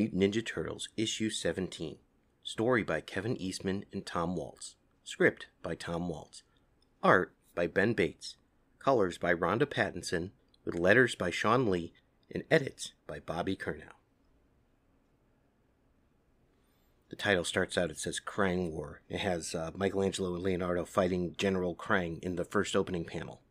Mutant Ninja Turtles, Issue 17. Story by Kevin Eastman and Tom Waltz. Script by Tom Waltz. Art by Ben Bates. Colors by Ronda Pattison, with letters by Shawn Lee, and edits by Bobby Curnow. The title starts out, it says Krang War. It has uh, Michelangelo and Leonardo fighting General Krang in the first opening panel.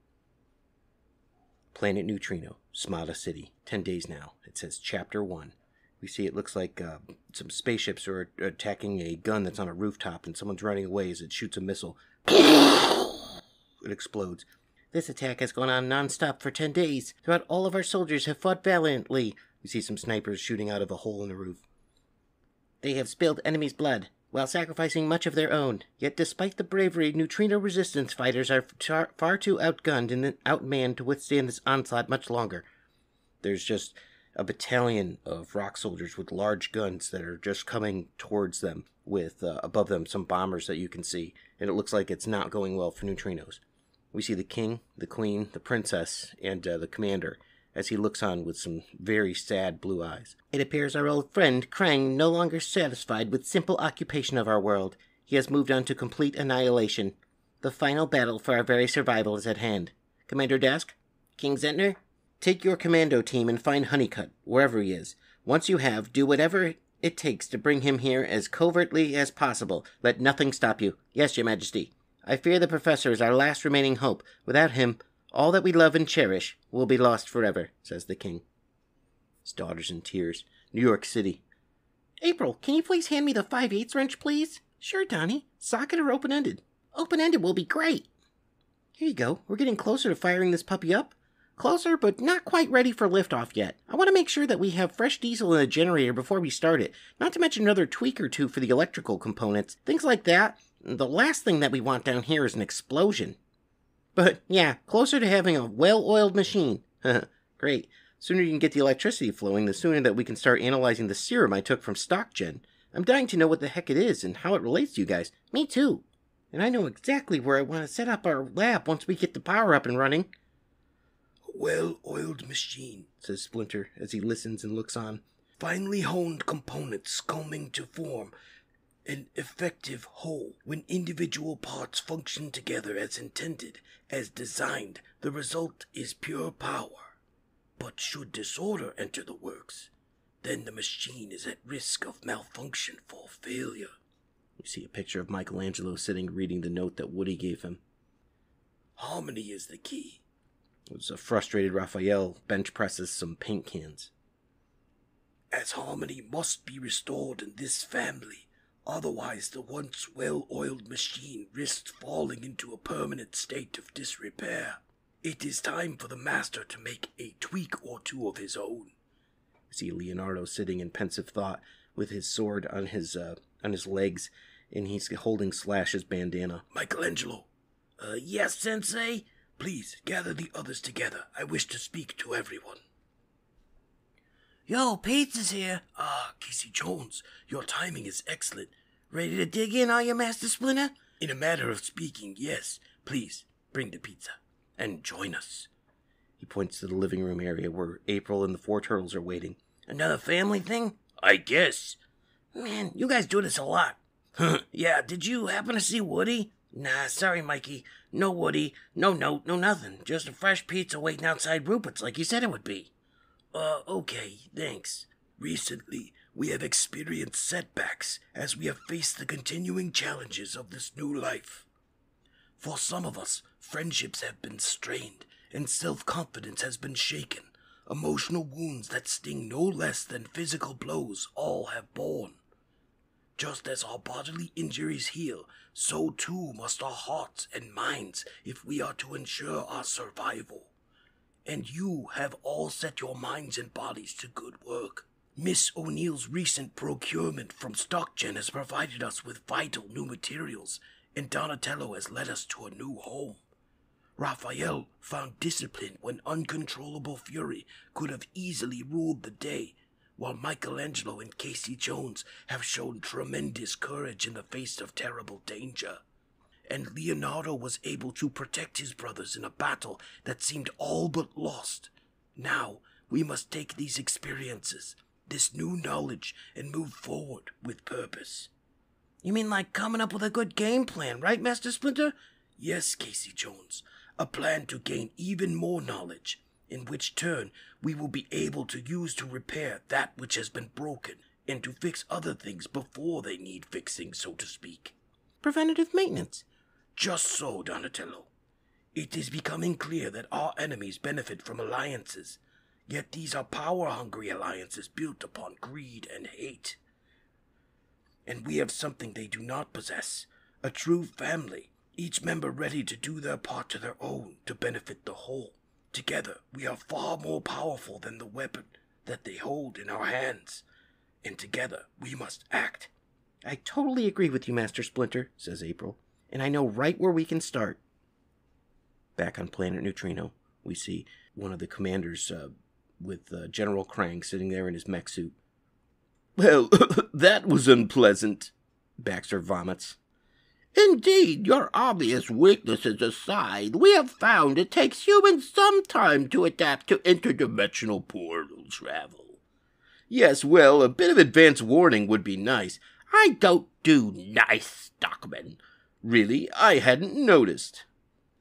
Planet Neutrino, Smata City. 10 days now. It says Chapter 1. We see it looks like uh, some spaceships are attacking a gun that's on a rooftop and someone's running away as it shoots a missile. it explodes. This attack has gone on non-stop for 10 days. Throughout all of our soldiers have fought valiantly. We see some snipers shooting out of a hole in the roof. They have spilled enemy's blood, while sacrificing much of their own. Yet despite the bravery, neutrino resistance fighters are far, far too outgunned and outmanned to withstand this onslaught much longer. There's just a battalion of rock soldiers with large guns that are just coming towards them with uh, above them some bombers that you can see and it looks like it's not going well for neutrinos we see the king the queen the princess and uh, the commander as he looks on with some very sad blue eyes. It appears our old friend Krang no longer satisfied with simple occupation of our world. He has moved on to complete annihilation. The final battle for our very survival is at hand. Commander Dask? King Zentner? Take your commando team and find Honeycutt, wherever he is. Once you have, do whatever it takes to bring him here as covertly as possible. Let nothing stop you. Yes, Your Majesty. I fear the Professor is our last remaining hope. Without him, all that we love and cherish will be lost forever, says the king. His daughter's in tears. New York City. April, can you please hand me the 5 8 wrench, please? Sure, Donnie. Socket or open ended? Open ended will be great. Here you go. We're getting closer to firing this puppy up. Closer, but not quite ready for liftoff yet. I want to make sure that we have fresh diesel in the generator before we start it, not to mention another tweak or two for the electrical components, things like that. The last thing that we want down here is an explosion. But yeah, closer to having a well oiled machine. Great. Sooner you can get the electricity flowing, the sooner that we can start analyzing the serum I took from StockGen. I'm dying to know what the heck it is and how it relates to you guys. Me too. And I know exactly where I want to set up our lab once we get the power up and running. Well oiled machine, says Splinter as he listens and looks on. Finely honed components coming to form an effective whole. When individual parts function together as intended, as designed, the result is pure power. But should disorder enter the works, then the machine is at risk of malfunction for failure. You see a picture of Michelangelo sitting reading the note that Woody gave him. Harmony is the key. It's a frustrated Raphael bench presses some paint cans. As harmony must be restored in this family, Otherwise, the once well oiled machine risks falling into a permanent state of disrepair. It is time for the master to make a tweak or two of his own. I see Leonardo sitting in pensive thought with his sword on his uh, on his legs, and he's holding Slash's bandana. Michelangelo. Uh, yes, Sensei? Please gather the others together. I wish to speak to everyone. Yo, Pizza's here. Ah, Casey Jones, your timing is excellent. Ready to dig in, are you, Master Splinter? In a matter of speaking, yes. Please, bring the pizza. And join us. He points to the living room area where April and the four turtles are waiting. Another family thing? I guess. Man, you guys do this a lot. yeah, did you happen to see Woody? Nah, sorry, Mikey. No Woody, no note, no nothing. Just a fresh pizza waiting outside Rupert's like you said it would be. Uh, okay, thanks. Recently, we have experienced setbacks as we have faced the continuing challenges of this new life. For some of us, friendships have been strained and self confidence has been shaken. Emotional wounds that sting no less than physical blows all have borne. Just as our bodily injuries heal, so too must our hearts and minds if we are to ensure our survival and you have all set your minds and bodies to good work. Miss O'Neill's recent procurement from StockGen has provided us with vital new materials, and Donatello has led us to a new home. Raphael found discipline when uncontrollable fury could have easily ruled the day, while Michelangelo and Casey Jones have shown tremendous courage in the face of terrible danger. and Leonardo was able to protect his brothers in a battle that seemed all but lost. Now, we must take these experiences, this new knowledge, and move forward with purpose. You mean like coming up with a good game plan, right, Master Splinter? Yes, Casey Jones, a plan to gain even more knowledge, in which turn we will be able to use to repair that which has been broken and to fix other things before they need fixing, so to speak. Preventative maintenance. Just so, Donatello. It is becoming clear that our enemies benefit from alliances, yet these are power hungry alliances built upon greed and hate. And we have something they do not possess a true family, each member ready to do their part to their own to benefit the whole. Together, we are far more powerful than the weapon that they hold in our hands, and together we must act. I totally agree with you, Master Splinter, says April, and I know right where we can start. Back on planet Neutrino, we see one of the commanders uh, with uh, General Krang sitting there in his mech suit. Well, that was unpleasant, Baxter vomits. Indeed, your obvious weaknesses aside, we have found it takes humans some time to adapt to interdimensional portal travel. Yes, well, a bit of advance warning would be nice. I don't do nice, Stockman. Really? I hadn't noticed.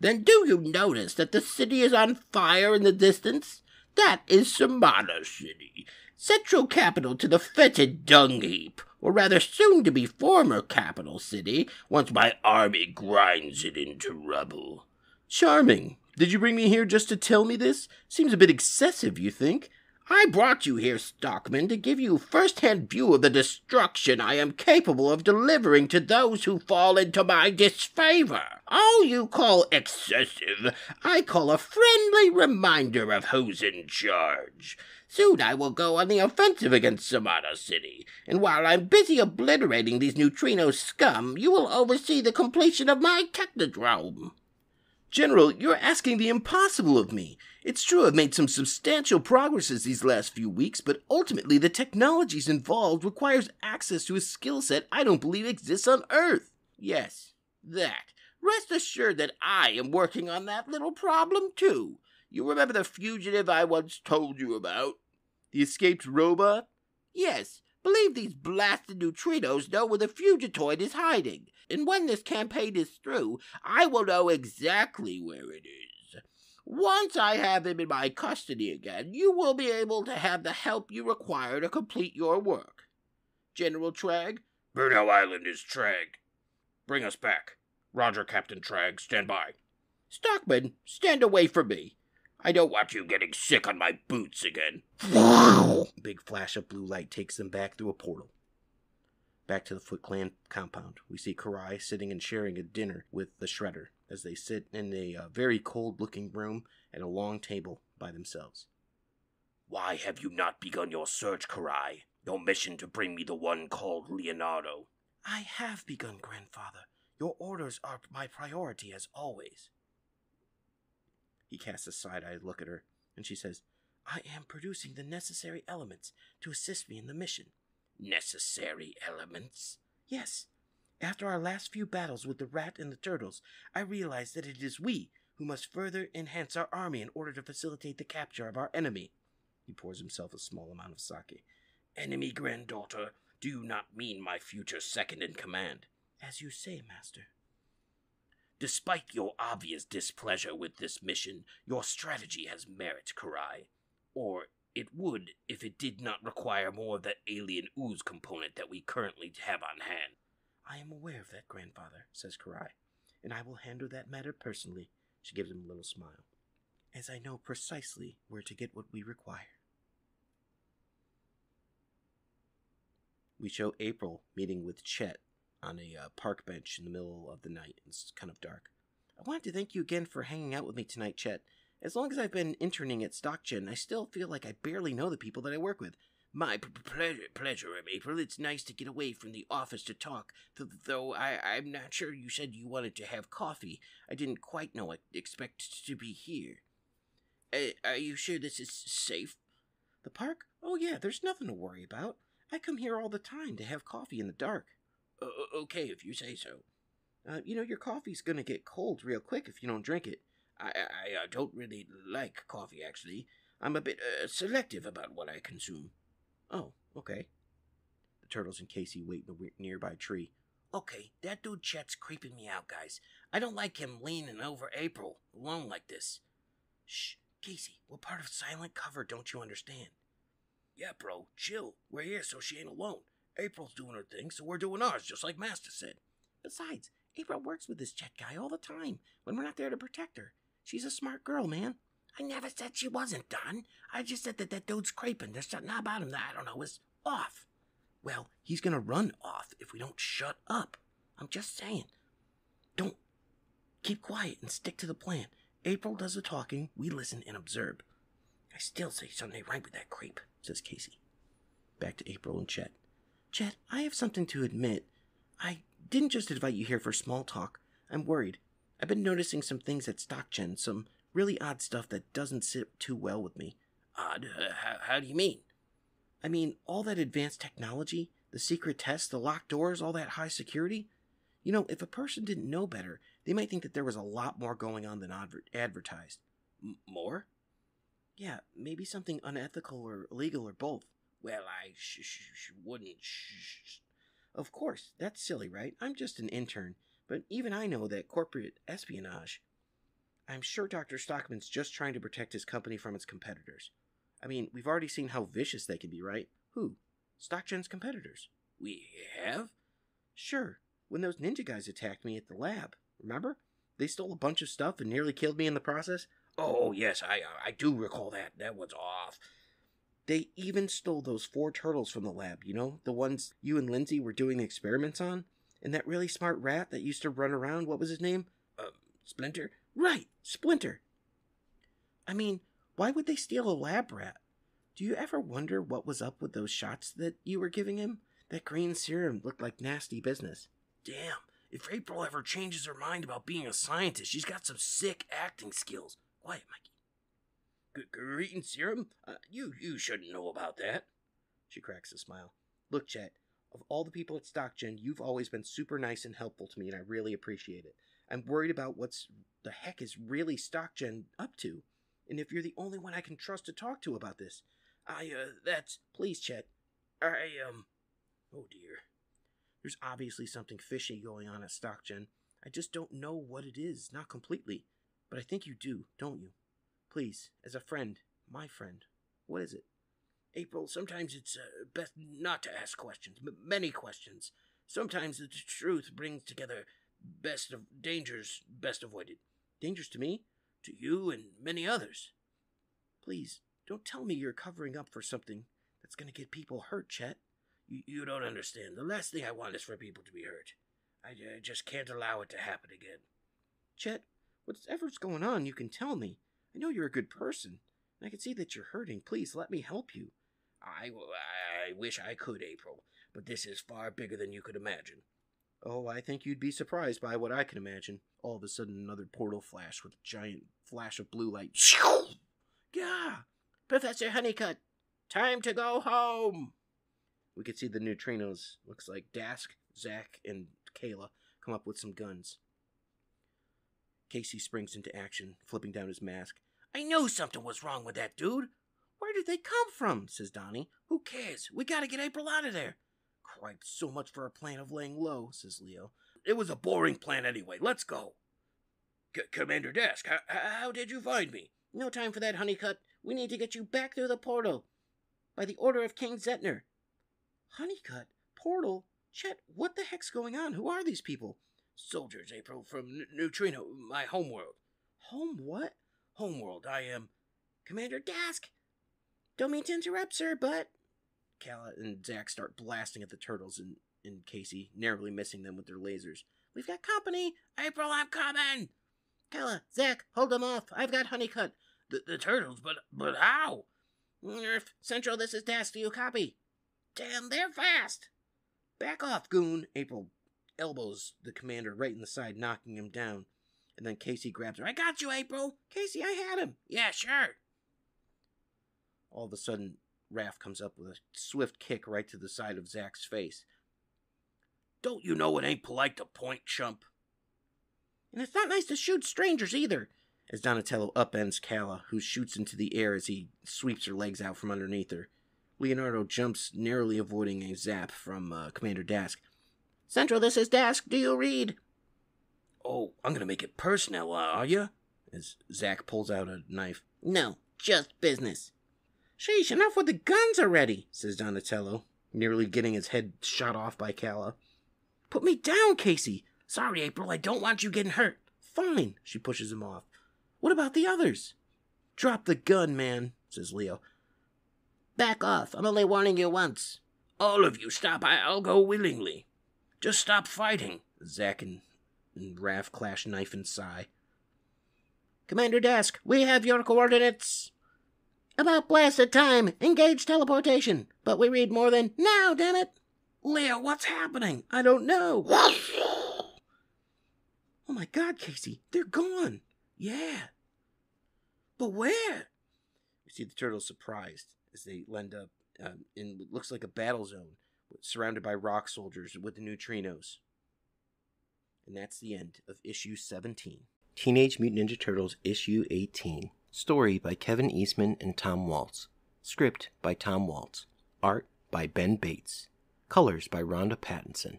Then do you notice that the city is on fire in the distance? That is Samana City, central capital to the fetid dung heap, or rather soon to be former capital city, once my army grinds it into rubble. Charming. Did you bring me here just to tell me this? Seems a bit excessive, you think? I brought you here, Stockman, to give you first-hand view of the destruction I am capable of delivering to those who fall into my disfavor. All you call excessive, I call a friendly reminder of who's in charge. Soon I will go on the offensive against Samana City, and while I'm busy obliterating these neutrino scum, you will oversee the completion of my technodrome. General, you're asking the impossible of me. It's true I've made some substantial progresses these last few weeks, but ultimately the technologies involved requires access to a skill set I don't believe exists on Earth. Yes, that. Rest assured that I am working on that little problem too. You remember the fugitive I once told you about? The escaped robot? Yes, believe these blasted neutrinos know where the fugitoid is hiding, and when this campaign is through, I will know exactly where it is. Once I have him in my custody again, you will be able to have the help you require to complete your work. General Tragg? Burnow Island is Tragg. Bring us back. Roger, Captain Tragg. Stand by. Stockman, stand away from me. I don't want you getting sick on my boots again. Big flash of blue light takes them back through a portal. Back to the Foot Clan compound, we see Karai sitting and sharing a dinner with the Shredder as they sit in a uh, very cold looking room at a long table by themselves. Why have you not begun your search, Karai? Your mission to bring me the one called Leonardo. I have begun, Grandfather. Your orders are my priority as always. He casts a side eyed look at her, and she says, I am producing the necessary elements to assist me in the mission. Necessary elements? Yes. After our last few battles with the rat and the turtles, I realized that it is we who must further enhance our army in order to facilitate the capture of our enemy. He pours himself a small amount of sake. Enemy granddaughter, do you not mean my future second in command? As you say, Master. Despite your obvious displeasure with this mission, your strategy has merit, Karai. Or it would if it did not require more of that alien ooze component that we currently have on hand. I am aware of that, Grandfather, says Karai, and I will handle that matter personally. She gives him a little smile. As I know precisely where to get what we require. We show April meeting with Chet on a uh, park bench in the middle of the night. It's kind of dark. I wanted to thank you again for hanging out with me tonight, Chet. As long as I've been interning at StockGen, I still feel like I barely know the people that I work with. My p- pleasure, pleasure, April. It's nice to get away from the office to talk. Th- though I, I'm not sure you said you wanted to have coffee. I didn't quite know I expect to be here. Are you sure this is safe? The park? Oh yeah, there's nothing to worry about. I come here all the time to have coffee in the dark. Uh, okay, if you say so. Uh, you know, your coffee's gonna get cold real quick if you don't drink it. I, I, I don't really like coffee, actually. I'm a bit uh, selective about what I consume. Oh, okay. The turtles and Casey wait in a nearby tree. Okay, that dude Chet's creeping me out, guys. I don't like him leaning over April alone like this. Shh, Casey, what part of silent cover don't you understand? Yeah, bro, chill. We're here so she ain't alone. April's doing her thing, so we're doing ours, just like Master said. Besides, April works with this Chet guy all the time when we're not there to protect her. She's a smart girl, man. I never said she wasn't, Don. I just said that that dude's creeping. There's something about him that I don't know is off. Well, he's gonna run off if we don't shut up. I'm just saying. Don't keep quiet and stick to the plan. April does the talking, we listen and observe. I still say something right with that creep, says Casey. Back to April and Chet. Chet, I have something to admit. I didn't just invite you here for small talk. I'm worried. I've been noticing some things at StockGen, some really odd stuff that doesn't sit too well with me. Odd? Uh, how, how do you mean? I mean, all that advanced technology, the secret tests, the locked doors, all that high security. You know, if a person didn't know better, they might think that there was a lot more going on than adver- advertised. M- more? Yeah, maybe something unethical or illegal or both. Well, I sh- sh- sh- wouldn't. Sh- of course, that's silly, right? I'm just an intern, but even I know that corporate espionage. I'm sure Dr. Stockman's just trying to protect his company from its competitors. I mean, we've already seen how vicious they can be, right? Who? StockGen's competitors. We have? Sure. When those ninja guys attacked me at the lab, remember? They stole a bunch of stuff and nearly killed me in the process. Oh, yes, I I do recall that. That was off. They even stole those four turtles from the lab, you know? The ones you and Lindsay were doing the experiments on? And that really smart rat that used to run around, what was his name? Um, Splinter? Right, Splinter. I mean, why would they steal a lab rat? Do you ever wonder what was up with those shots that you were giving him? That green serum looked like nasty business. Damn, if April ever changes her mind about being a scientist, she's got some sick acting skills. Quiet, Mikey. G- green serum? Uh, you you shouldn't know about that. She cracks a smile. Look, Chet, of all the people at StockGen, you've always been super nice and helpful to me, and I really appreciate it. I'm worried about what's the heck is really StockGen up to and if you're the only one I can trust to talk to about this. I, uh, that's. Please, Chet. I, um. Oh dear. There's obviously something fishy going on at StockGen. I just don't know what it is, not completely. But I think you do, don't you? Please, as a friend, my friend, what is it? April, sometimes it's uh, best not to ask questions, m- many questions. Sometimes the truth brings together best of dangers best avoided. Dangers to me? to you and many others. Please, don't tell me you're covering up for something that's going to get people hurt, Chet. You, you don't understand. The last thing I want is for people to be hurt. I, I just can't allow it to happen again. Chet, whatever's going on, you can tell me. I know you're a good person, and I can see that you're hurting. Please let me help you. I, I wish I could, April, but this is far bigger than you could imagine. Oh, I think you'd be surprised by what I can imagine. All of a sudden, another portal flashed with a giant flash of blue light. Gah! Professor Honeycutt, time to go home! We could see the neutrinos. Looks like Dask, Zach, and Kayla come up with some guns. Casey springs into action, flipping down his mask. I knew something was wrong with that dude. Where did they come from? says Donnie. Who cares? We gotta get April out of there. Cripe, so much for a plan of laying low, says Leo. It was a boring plan anyway. Let's go. C- Commander Dask, how, how did you find me? No time for that, Honeycutt. We need to get you back through the portal. By the order of King Zetner. Honeycutt? Portal? Chet, what the heck's going on? Who are these people? Soldiers, April, from N- Neutrino, my homeworld. Home what? Homeworld, I am. Commander Dask! Don't mean to interrupt, sir, but. Kala and Zack start blasting at the turtles and, and Casey, narrowly missing them with their lasers. We've got company! April, I'm coming! Kala, Zack, hold them off. I've got Honeycutt. The, the turtles, but but how? Nerf, Central, this is Dask. Do you copy? Damn, they're fast! Back off, goon! April elbows the commander right in the side, knocking him down. And then Casey grabs her. I got you, April! Casey, I had him! Yeah, sure. All of a sudden, Raph comes up with a swift kick right to the side of Zack's face. Don't you know it ain't polite to point, chump? And it's not nice to shoot strangers either. As Donatello upends Kala, who shoots into the air as he sweeps her legs out from underneath her. Leonardo jumps, narrowly avoiding a zap from uh, Commander Dask. Central, this is Dask. Do you read? Oh, I'm gonna make it personal, uh, are you? As Zack pulls out a knife. No, just business. Sheesh, enough with the guns already, says Donatello, nearly getting his head shot off by Kala. Put me down, Casey. Sorry, April, I don't want you getting hurt. Fine, she pushes him off. What about the others? Drop the gun, man, says Leo. Back off. I'm only warning you once. All of you stop. I'll go willingly. Just stop fighting. Zack and, and Raph clash knife and sai. Commander Dask, we have your coordinates. About blasted time. Engage teleportation. But we read more than now, damn it. Leo, what's happening? I don't know. oh my god, Casey, they're gone. Yeah. But where? We see the turtles surprised as they land up um, in looks like a battle zone, surrounded by rock soldiers with the neutrinos. And that's the end of issue 17. Teenage Mutant Ninja Turtles issue 18. Story by Kevin Eastman and Tom Waltz. Script by Tom Waltz. Art by Ben Bates. Colors by Ronda Pattison.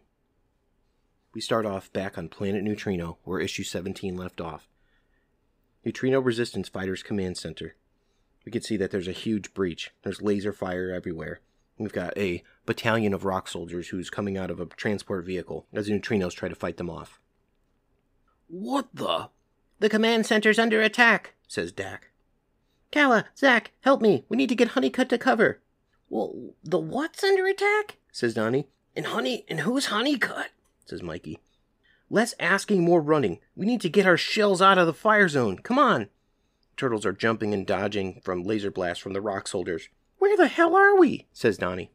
We start off back on Planet Neutrino, where issue 17 left off. Neutrino Resistance Fighters Command Center. We can see that there's a huge breach. There's laser fire everywhere. We've got a battalion of rock soldiers who's coming out of a transport vehicle as the neutrinos try to fight them off. What the? The command center's under attack, says Dask. Kala, Zack, help me. We need to get Honeycutt to cover. Well, the what's under attack? says Donnie. And honey, and who's Honeycutt? says Mikey. Less asking, more running. We need to get our shells out of the fire zone. Come on. Turtles are jumping and dodging from laser blasts from the rock soldiers. Where the hell are we? says Donnie.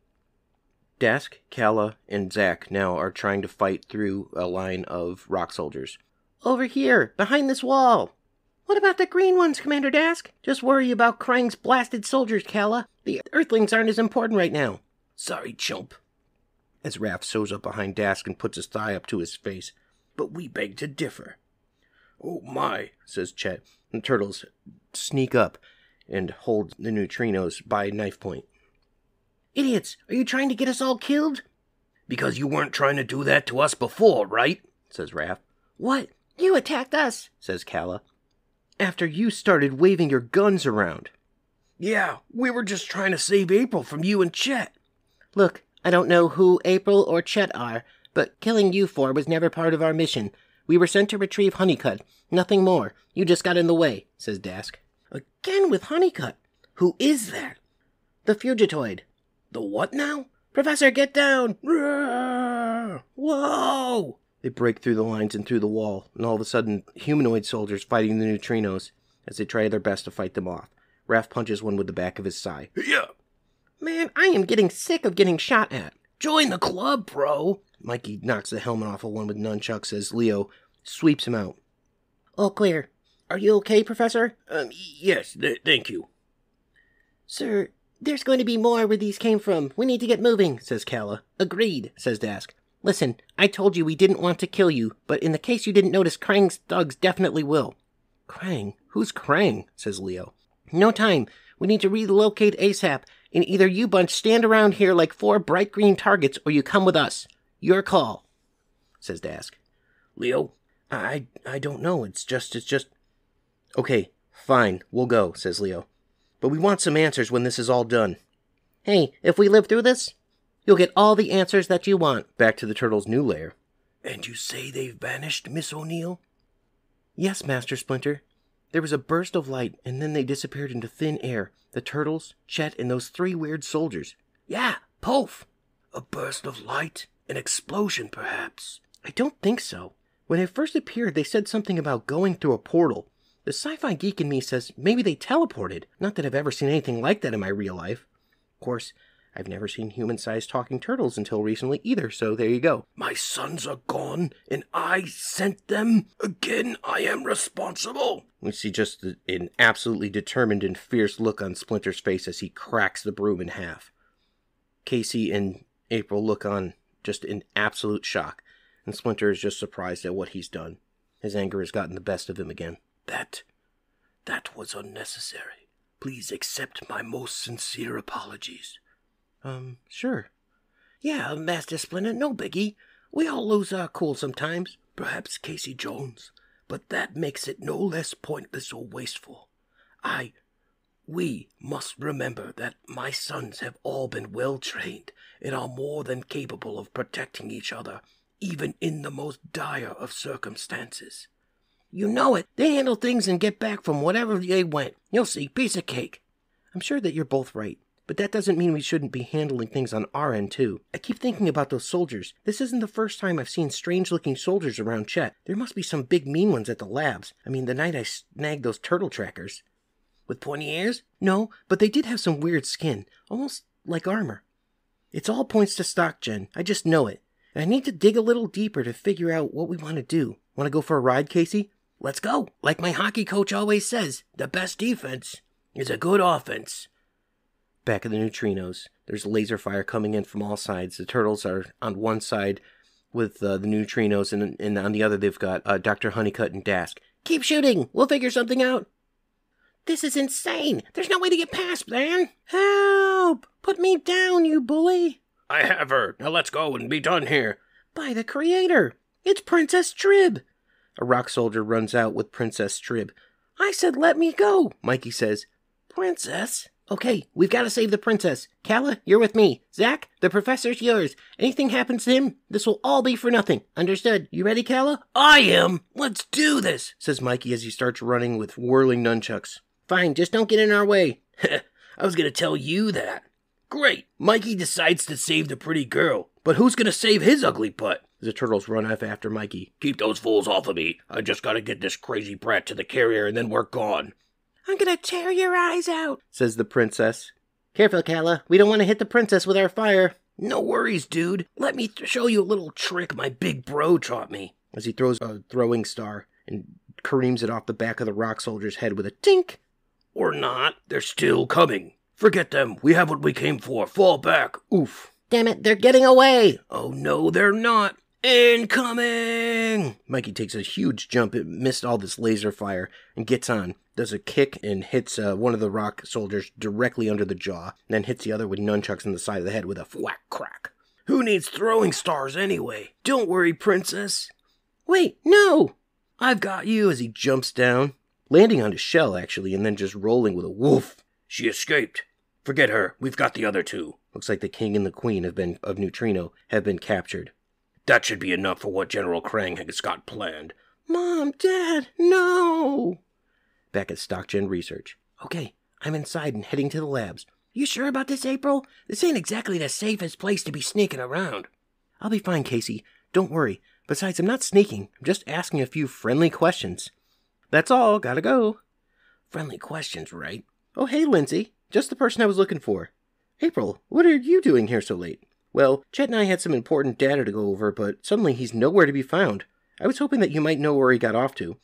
Dask, Kala, and Zack now are trying to fight through a line of rock soldiers. Over here, behind this wall. What about the green ones, Commander Dask? Just worry about Krang's blasted soldiers, Kala. The Earthlings aren't as important right now. Sorry, chump. As Raph sews up behind Dask and puts his thigh up to his face. But we beg to differ. Oh my, says Chet. The turtles sneak up and hold the neutrinos by knife point. Idiots, are you trying to get us all killed? Because you weren't trying to do that to us before, right? says Raph. What? You attacked us, says Kala. After you started waving your guns around. Yeah, we were just trying to save April from you and Chet. Look, I don't know who April or Chet are, but killing you four was never part of our mission. We were sent to retrieve Honeycutt. Nothing more. You just got in the way, says Dask. Again with Honeycutt. Who is that? The Fugitoid. The what now? Professor, get down! Whoa! They break through the lines and through the wall, and all of a sudden, humanoid soldiers fighting the neutrinos as they try their best to fight them off. Raph punches one with the back of his sai. Yeah. Man, I am getting sick of getting shot at. Join the club, bro. Mikey knocks the helmet off of one with nunchucks as Leo sweeps him out. All clear. Are you okay, Professor? Um, yes, th- thank you. Sir, there's going to be more where these came from. We need to get moving, says Kala. Agreed, says Dask. Listen, I told you we didn't want to kill you, but in the case you didn't notice, Krang's thugs definitely will. Krang? Who's Krang? says Leo. No time. We need to relocate ASAP, and either you bunch stand around here like four bright green targets, or you come with us. Your call, says Dask. Leo? I I don't know. It's just it's just Okay, fine, we'll go, says Leo. But we want some answers when this is all done. Hey, if we live through this, you'll get all the answers that you want. Back to the turtle's new lair. And you say they've vanished, Miss O'Neill? Yes, Master Splinter. There was a burst of light, and then they disappeared into thin air. The turtles, Chet, and those three weird soldiers. Yeah, Poof. A burst of light? An explosion, perhaps? I don't think so. When they first appeared, they said something about going through a portal. The sci fi geek in me says maybe they teleported. Not that I've ever seen anything like that in my real life. Of course, I've never seen human sized talking turtles until recently either, so there you go. My sons are gone, and I sent them? Again, I am responsible? We see just an absolutely determined and fierce look on Splinter's face as he cracks the broom in half. Casey and April look on just in absolute shock, and Splinter is just surprised at what he's done. His anger has gotten the best of him again. That. that was unnecessary. Please accept my most sincere apologies. Um, sure. Yeah, Master Splinter, no biggie. We all lose our cool sometimes. Perhaps Casey Jones, but that makes it no less pointless or wasteful. I. We must remember that my sons have all been well trained and are more than capable of protecting each other, even in the most dire of circumstances. You know it. They handle things and get back from whatever they went. You'll see. Piece of cake. I'm sure that you're both right. But that doesn't mean we shouldn't be handling things on our end, too. I keep thinking about those soldiers. This isn't the first time I've seen strange looking soldiers around Chet. There must be some big mean ones at the labs. I mean, the night I snagged those turtle trackers. With pointy ears? No, but they did have some weird skin, almost like armor. It's all points to StockGen. I just know it. And I need to dig a little deeper to figure out what we want to do. Want to go for a ride, Casey? Let's go. Like my hockey coach always says, the best defense is a good offense. Back of the neutrinos, there's laser fire coming in from all sides. The turtles are on one side with uh, the neutrinos, and, and on the other, they've got uh, Dr. Honeycutt and Dask. Keep shooting. We'll figure something out. This is insane. There's no way to get past, man. Help! Put me down, you bully. I have her. Now let's go and be done here. By the Creator, it's Princess Trib. A rock soldier runs out with Princess Trib. I said let me go. Mikey says, Princess? Okay, we've got to save the princess. Kala, you're with me. Zack, the professor's yours. Anything happens to him, this will all be for nothing. Understood? You ready, Kala? I am. Let's do this, says Mikey as he starts running with whirling nunchucks. Fine, just don't get in our way. I was going to tell you that. Great. Mikey decides to save the pretty girl. But who's going to save his ugly butt? The turtles run off after Mikey. Keep those fools off of me. I just gotta get this crazy brat to the carrier and then we're gone. I'm gonna tear your eyes out, says the princess. Careful, Kala. We don't want to hit the princess with our fire. No worries, dude. Let me th- show you a little trick my big bro taught me. As he throws a throwing star and careens it off the back of the rock soldier's head with a tink. Or not. They're still coming. Forget them. We have what we came for. Fall back. Oof. Damn it, they're getting away. Oh no, they're not. Incoming! Mikey takes a huge jump. It missed all this laser fire and gets on. Does a kick and hits uh, one of the rock soldiers directly under the jaw, then hits the other with nunchucks in the side of the head with a whack crack. Who needs throwing stars anyway? Don't worry, princess. Wait, no! I've got you as he jumps down, landing on his shell actually, and then just rolling with a woof. She escaped. Forget her. We've got the other two. Looks like the king and the queen have been of Neutrino have been captured. That should be enough for what General Krang has got planned. Mom, Dad, no! Back at StockGen Research. Okay, I'm inside and heading to the labs. You sure about this, April? This ain't exactly the safest place to be sneaking around. I'll be fine, Casey. Don't worry. Besides, I'm not sneaking. I'm just asking a few friendly questions. That's all. Gotta go. Friendly questions, right? Oh, hey, Lindsay. Just the person I was looking for. April, what are you doing here so late? Well, Chet and I had some important data to go over, but suddenly he's nowhere to be found. I was hoping that you might know where he got off to.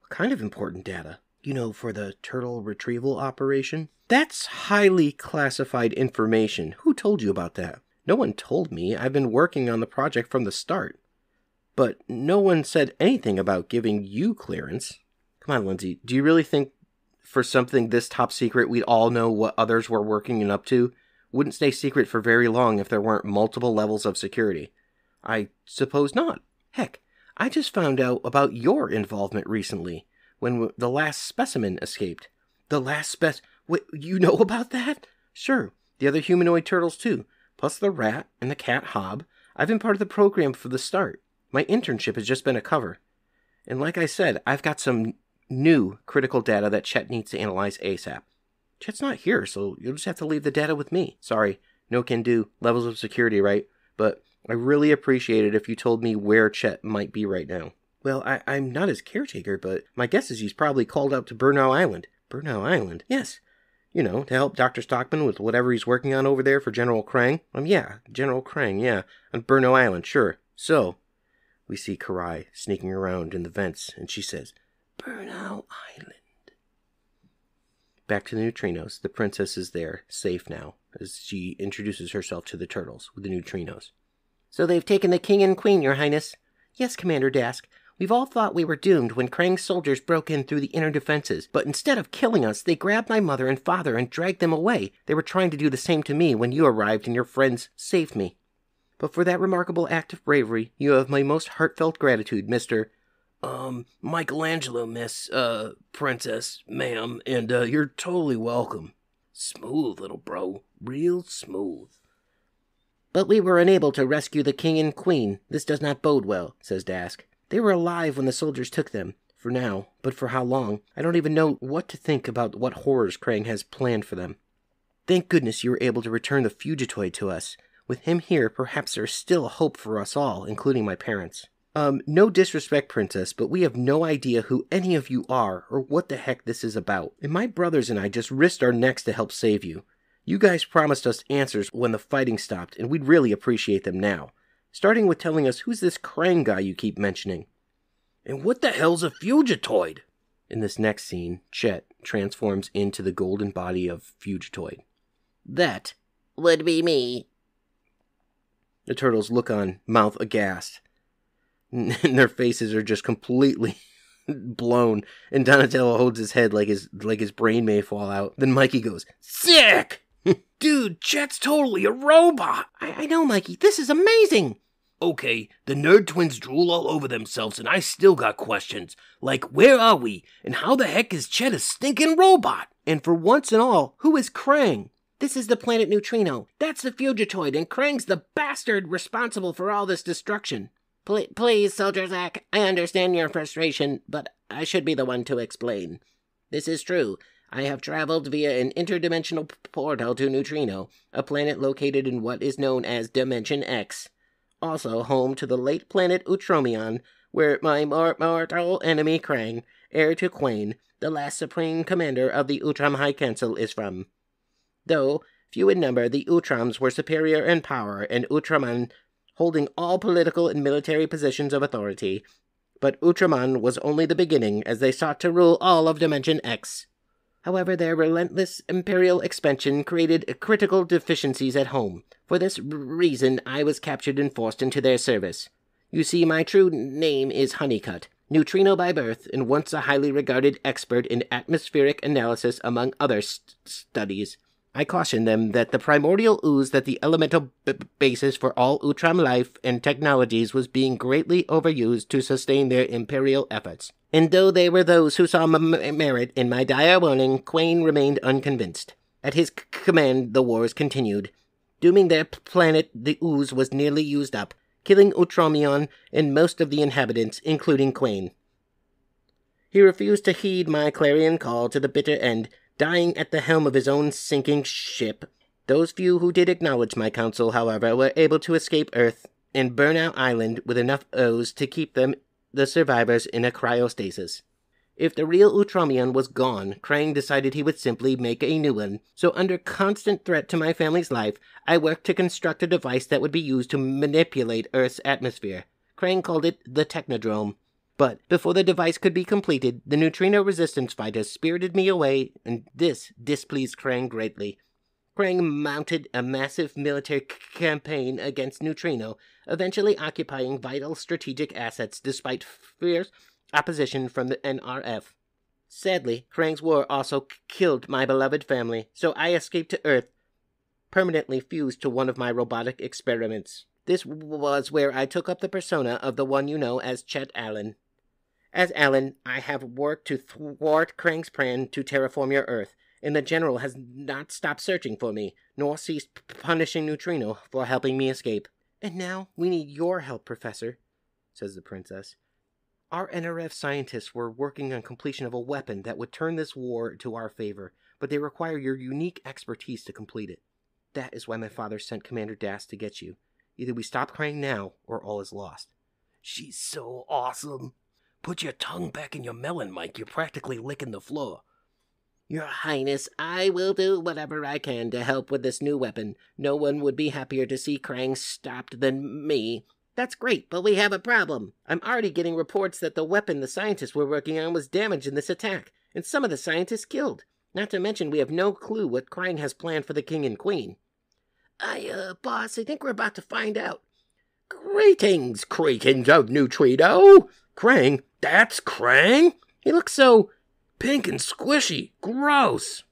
What kind of important data? You know, for the turtle retrieval operation? That's highly classified information. Who told you about that? No one told me. I've been working on the project from the start. But no one said anything about giving you clearance. Come on, Lindsay. Do you really think for something this top secret we'd all know what others were working and up to? Wouldn't stay secret for very long if there weren't multiple levels of security. I suppose not. Heck, I just found out about your involvement recently when the last specimen escaped. The last spec. Wait, you know about that? Sure. The other humanoid turtles, too. Plus the rat and the cat Hob. I've been part of the program from the start. My internship has just been a cover. And like I said, I've got some new critical data that Chet needs to analyze ASAP. Chet's not here, so you'll just have to leave the data with me. Sorry, no can do. Levels of security, right? But I really appreciate it if you told me where Chet might be right now. Well, I, am not his caretaker, but my guess is he's probably called out to Burnow Island. Burnow Island? Yes. You know, to help Dr. Stockman with whatever he's working on over there for General Krang. Um, yeah, General Krang, yeah. On Burnow Island, sure. So, we see Karai sneaking around in the vents, and she says, Burnow Island. Back to the neutrinos. The princess is there, safe now, as she introduces herself to the turtles with the neutrinos. So they've taken the king and queen, your highness. Yes, Commander Dask. We've all thought we were doomed when Krang's soldiers broke in through the inner defenses, but instead of killing us, they grabbed my mother and father and dragged them away. They were trying to do the same to me when you arrived and your friends saved me. But for that remarkable act of bravery, you have my most heartfelt gratitude, Mr. Um, Michelangelo, miss, uh, princess, ma'am, and, uh, you're totally welcome. Smooth, little bro. Real smooth. But we were unable to rescue the king and queen. This does not bode well, says Dask. They were alive when the soldiers took them. For now, but for how long? I don't even know what to think about what horrors Krang has planned for them. Thank goodness you were able to return the Fugitoid to us. With him here, perhaps there's still a hope for us all, including my parents. Um, no disrespect, Princess, but we have no idea who any of you are or what the heck this is about. And my brothers and I just risked our necks to help save you. You guys promised us answers when the fighting stopped, and we'd really appreciate them now. Starting with telling us who's this Krang guy you keep mentioning. And what the hell's a Fugitoid? In this next scene, Chet transforms into the golden body of Fugitoid. That Would be me. The turtles look on, mouth aghast. And their faces are just completely blown. And Donatello holds his head like his like his brain may fall out. Then Mikey goes, Sick! Dude, Chet's totally a robot. I, I know, Mikey, this is amazing. Okay, the nerd twins drool all over themselves, and I still got questions. Like, where are we? And how the heck is Chet a stinking robot? And for once and all, who is Krang? This is the planet Neutrino. That's the Fugitoid, and Krang's the bastard responsible for all this destruction. Pl- please, Soldier Zack, I understand your frustration, but I should be the one to explain. This is true. I have traveled via an interdimensional portal to Neutrino, a planet located in what is known as Dimension X. Also home to the late planet Utromion, where my mor- mortal enemy Krang, heir to Quain, the last supreme commander of the Utrom High Council, is from. Though few in number, the Utroms were superior in power, and Utraman holding all political and military positions of authority. But Utraman was only the beginning, as they sought to rule all of Dimension X. However, their relentless imperial expansion created critical deficiencies at home. For this reason, I was captured and forced into their service. You see, my true name is Honeycutt, neutrino by birth, and once a highly regarded expert in atmospheric analysis among other st- studies. I cautioned them that the primordial ooze that the elemental b- basis for all Utrom life and technologies was being greatly overused to sustain their imperial efforts. And though there were those who saw m- merit in my dire warning, Quain remained unconvinced. At his c- command, the wars continued. Dooming their p- planet, the ooze was nearly used up, killing Utromion and most of the inhabitants, including Quain. He refused to heed my clarion call to the bitter end, dying at the helm of his own sinking ship. Those few who did acknowledge my counsel, however, were able to escape Earth and Burnow Island with enough O's to keep them, the survivors, in a cryostasis. If the real Utromion was gone, Krang decided he would simply make a new one. So, under constant threat to my family's life, I worked to construct a device that would be used to manipulate Earth's atmosphere. Krang called it the Technodrome. But before the device could be completed, the neutrino resistance fighters spirited me away, and this displeased Krang greatly. Krang mounted a massive military c- campaign against Neutrino, eventually occupying vital strategic assets despite fierce opposition from the NRF. Sadly, Krang's war also k- killed my beloved family, so I escaped to Earth, permanently fused to one of my robotic experiments. This was where I took up the persona of the one you know as Chet Allen. As Alan, I have worked to thwart Krang's plan to terraform your Earth, and the General has not stopped searching for me, nor ceased punishing Neutrino for helping me escape. And now we need your help, Professor, says the princess. Our NRF scientists were working on completion of a weapon that would turn this war to our favor, but they require your unique expertise to complete it. That is why my father sent Commander Dask to get you. Either we stop crying now, or all is lost. She's so awesome. Put your tongue back in your melon, Mike. You're practically licking the floor. Your Highness, I will do whatever I can to help with this new weapon. No one would be happier to see Krang stopped than me. That's great, but we have a problem. I'm already getting reports that the weapon the scientists were working on was damaged in this attack, and some of the scientists killed. Not to mention, we have no clue what Krang has planned for the King and Queen. I, uh, boss, I think we're about to find out. Greetings, cretins of Neutrino! Krang? That's Krang? He looks so pink and squishy. Gross.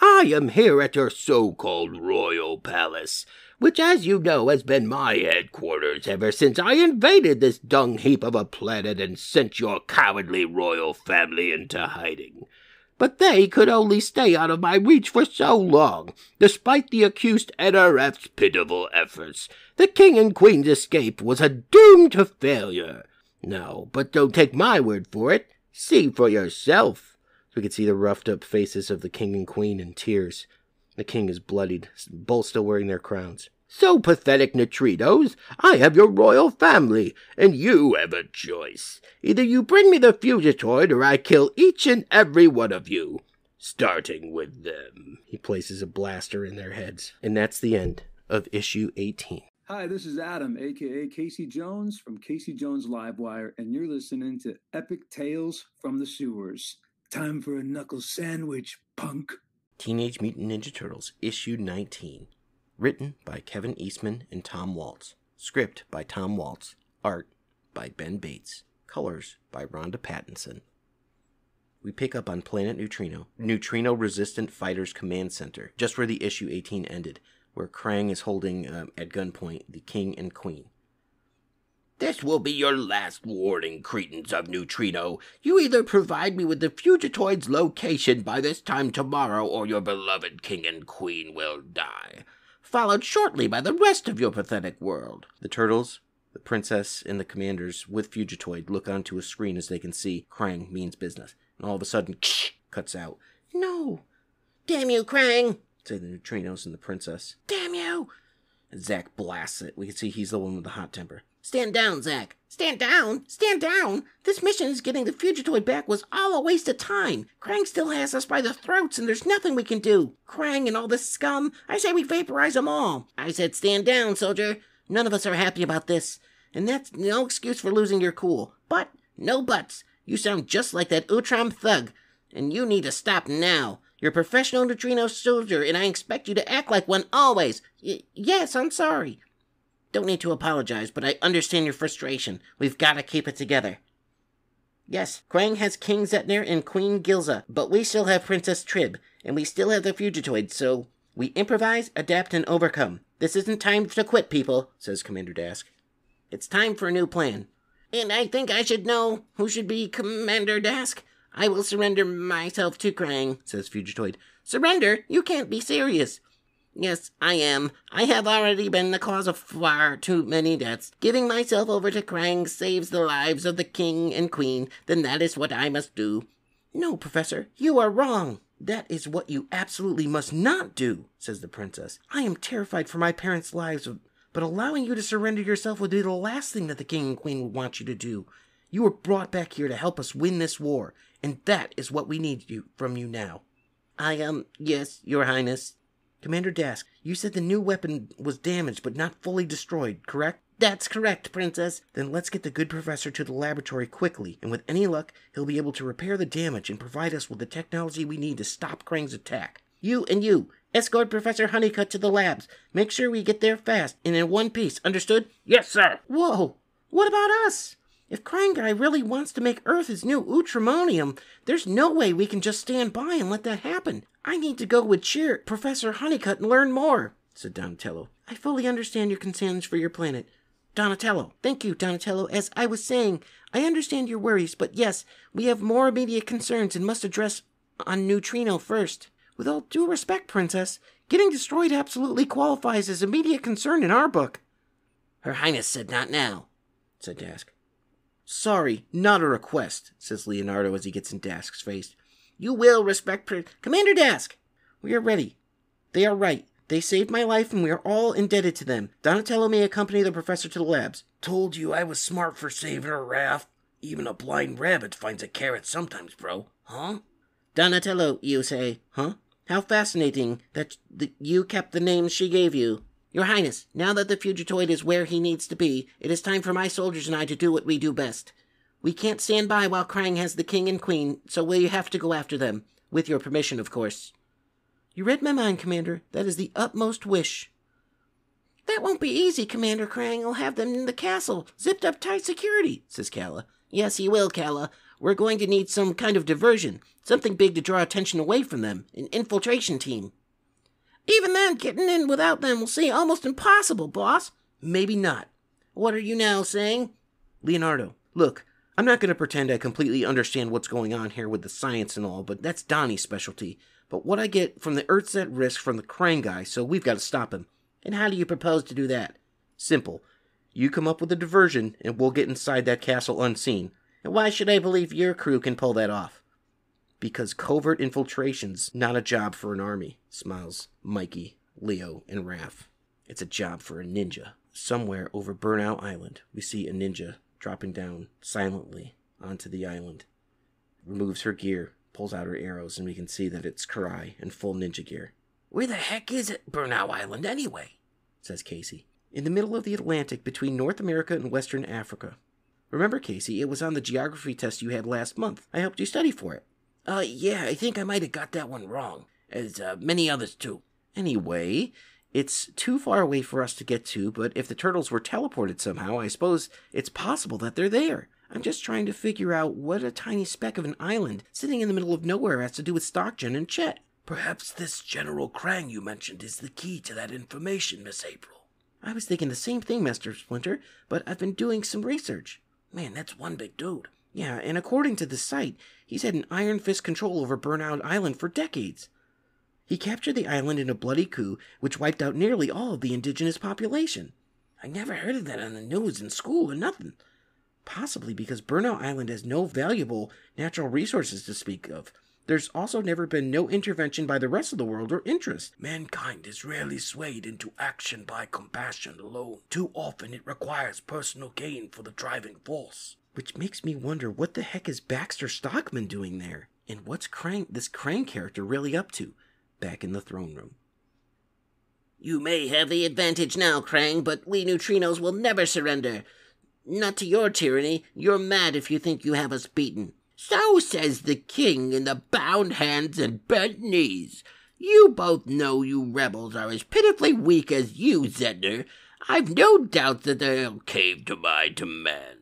I am here at your so called royal palace, which, as you know, has been my headquarters ever since I invaded this dung heap of a planet and sent your cowardly royal family into hiding. But they could only stay out of my reach for so long, despite the accused NRF's pitiful efforts. The king and queen's escape was a doom to failure. No, but don't take my word for it. See for yourself. We could see the roughed up faces of the king and queen in tears. The king is bloodied, both still wearing their crowns. So pathetic, neutrinos. I have your royal family, and you have a choice. Either you bring me the fugitoid, or I kill each and every one of you, starting with them. He places a blaster in their heads. And that's the end of issue 18. Hi, this is Adam, aka Casey Jones from Casey Jones Livewire, and you're listening to Epic Tales from the Sewers. Time for a knuckle sandwich, punk. Teenage Mutant Ninja Turtles, issue 19. Written by Kevin Eastman and Tom Waltz. Script by Tom Waltz. Art by Ben Bates. Colors by Ronda Pattison. We pick up on Planet Neutrino, Neutrino Resistant Fighters Command Center, just where the issue 18 ended, where Krang is holding um, at gunpoint the King and Queen. This will be your last warning, cretins of Neutrino. You either provide me with the fugitoid's location by this time tomorrow, or your beloved king and queen will die. Followed shortly by the rest of your pathetic world. The turtles, the princess, and the commanders with Fugitoid look onto a screen as they can see Krang means business. And all of a sudden, ksh, cuts out. No! Damn you, Krang! Say the neutrinos and the princess. Damn you! And Zack blasts it. We can see he's the one with the hot temper. Stand down, Zack. Stand down! Stand down! This mission is getting the Fugitoid back was all a waste of time. Krang still has us by the throats, and there's nothing we can do. Krang and all this scum, I say we vaporize them all. I said stand down, soldier. None of us are happy about this. And that's no excuse for losing your cool. But, no buts. You sound just like that Utrom thug. And you need to stop now. You're a professional neutrino soldier, and I expect you to act like one always. Y- yes, I'm sorry. Don't need to apologize, but I understand your frustration. We've got to keep it together. Yes, Krang has King Zetner and Queen Gilza, but we still have Princess Trib, and we still have the Fugitoid, so we improvise, adapt, and overcome. This isn't time to quit, people, says Commander Dask. It's time for a new plan. And I think I should know who should be Commander Dask. I will surrender myself to Krang, says Fugitoid. Surrender? You can't be serious. Yes, I am. I have already been the cause of far too many deaths. Giving myself over to Krang saves the lives of the king and queen, then that is what I must do. No, Professor, you are wrong. That is what you absolutely must not do, says the princess. I am terrified for my parents' lives, but allowing you to surrender yourself would be the last thing that the king and queen would want you to do. You were brought back here to help us win this war, and that is what we need you from you now. I um yes, your highness. Commander Dask, you said the new weapon was damaged but not fully destroyed, correct? That's correct, Princess. Then let's get the good professor to the laboratory quickly, and with any luck, he'll be able to repair the damage and provide us with the technology we need to stop Krang's attack. You and you, escort Professor Honeycutt to the labs. Make sure we get there fast and in one piece, understood? Yes, sir. Whoa! What about us? If Krang Guy really wants to make Earth his new Utrominium, there's no way we can just stand by and let that happen. I need to go with Cheer, Professor Honeycutt, and learn more, said Donatello. I fully understand your concerns for your planet. Donatello. Thank you, Donatello. As I was saying, I understand your worries, but yes, we have more immediate concerns and must address on Neutrino first. With all due respect, Princess, getting destroyed absolutely qualifies as immediate concern in our book. Her Highness said not now, said Dask. Sorry, not a request, says Leonardo as he gets in Dask's face. You will respect Pr- Commander Dask. We are ready. They are right. They saved my life, and we are all indebted to them. Donatello may accompany the professor to the labs. Told you I was smart for saving her, Raph. Even a blind rabbit finds a carrot sometimes, bro. Huh? Donatello, you say, huh? How fascinating that th- you kept the names she gave you. Your Highness, now that the Fugitoid is where he needs to be, it is time for my soldiers and I to do what we do best. We can't stand by while Krang has the king and queen, so we have to go after them. With your permission, of course. You read my mind, Commander. That is the utmost wish. That won't be easy, Commander Krang. I'll have them in the castle, zipped up tight security, says Kala. Yes, he will, Kala. We're going to need some kind of diversion, something big to draw attention away from them, an infiltration team. Even then, getting in without them will seem almost impossible, boss. Maybe not. What are you now saying? Leonardo, look, I'm not going to pretend I completely understand what's going on here with the science and all, but that's Donnie's specialty. But what I get from the Earth's at risk from the Krang guy, so we've got to stop him. And how do you propose to do that? Simple. You come up with a diversion, and we'll get inside that castle unseen. And why should I believe your crew can pull that off? Because covert infiltration's not a job for an army, smiles Mikey, Leo, and Raph. It's a job for a ninja. Somewhere over Burnow Island, we see a ninja dropping down silently onto the island. Removes her gear, pulls out her arrows, and we can see that it's Karai in full ninja gear. Where the heck is it, Burnow Island, anyway? says Casey. In the middle of the Atlantic between North America and Western Africa. Remember, Casey, it was on the geography test you had last month. I helped you study for it. Uh, yeah, I think I might have got that one wrong, as uh, many others too. Anyway, it's too far away for us to get to, but if the turtles were teleported somehow, I suppose it's possible that they're there. I'm just trying to figure out what a tiny speck of an island sitting in the middle of nowhere has to do with Stockgen and Chet. Perhaps this General Krang you mentioned is the key to that information, Miss April. I was thinking the same thing, Master Splinter, but I've been doing some research. Man, that's one big dude. Yeah, and according to the site, he's had an iron fist control over Burnow Island for decades. He captured the island in a bloody coup which wiped out nearly all of the indigenous population. I never heard of that on the news in school or nothing. Possibly because Burnow Island has no valuable natural resources to speak of. There's also never been no intervention by the rest of the world or interest. Mankind is rarely swayed into action by compassion alone. Too often it requires personal gain for the driving force. Which makes me wonder what the heck is Baxter Stockman doing there? And what's Krang, this Krang character really up to? Back in the throne room. You may have the advantage now, Krang, but we neutrinos will never surrender. Not to your tyranny. You're mad if you think you have us beaten. So says the king in the bound hands and bent knees. You both know you rebels are as pitifully weak as you, Zedner. I've no doubt that they'll cave to my demands.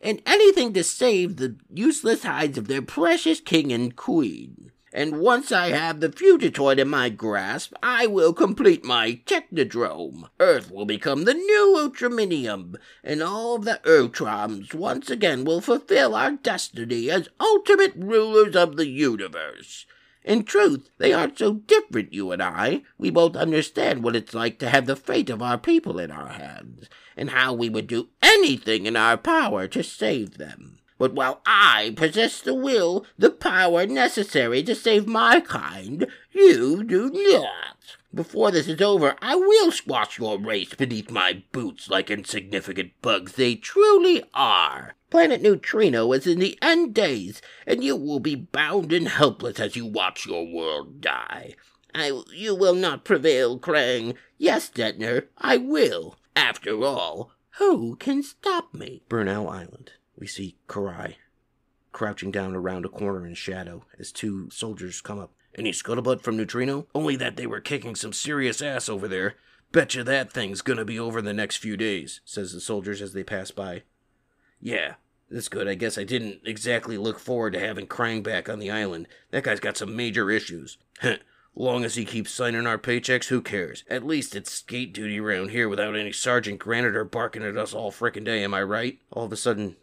And anything to save the useless hides of their precious king and queen. And once I have the Fugitoid in my grasp, I will complete my Technodrome. Earth will become the new Utrominium, and all the Utroms once again will fulfill our destiny as ultimate rulers of the universe. In truth, they aren't so different, you and I. We both understand what it's like to have the fate of our people in our hands, and how we would do anything in our power to save them. But while I possess the will, the power necessary to save my kind, you do not. Before this is over, I will squash your race beneath my boots like insignificant bugs they truly are. Planet Neutrino is in the end days, and you will be bound and helpless as you watch your world die. I, you will not prevail, Krang. Yes, Detner, I will. After all, who can stop me? Burnow Island we see Karai crouching down around a corner in shadow as two soldiers come up. Any scuttlebutt from Neutrino? Only that they were kicking some serious ass over there. Betcha that thing's gonna be over in the next few days, says the soldiers as they pass by. Yeah, that's good. I guess I didn't exactly look forward to having Krang back on the island. That guy's got some major issues. Long as he keeps signing our paychecks, who cares? At least it's skate duty around here without any Sergeant Granitor barking at us all frickin' day, am I right? All of a sudden,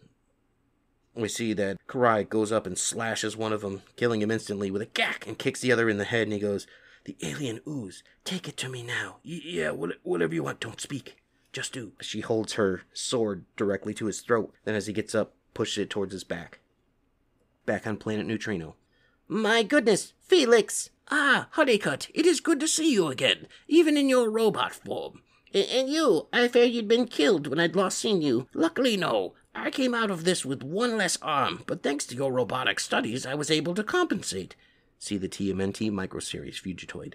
we see that Karai goes up and slashes one of them, killing him instantly with a gack and kicks the other in the head, and he goes, The alien ooze, take it to me now. Y- yeah, whatever you want, don't speak. Just do. She holds her sword directly to his throat, then as he gets up, pushes it towards his back. Back on planet Neutrino. My goodness, Felix! Ah, Honeycutt, it is good to see you again, even in your robot form. And you, I feared you'd been killed when I'd last seen you. Luckily, no. I came out of this with one less arm, but thanks to your robotic studies, I was able to compensate. See the TMNT Microseries Fugitoid.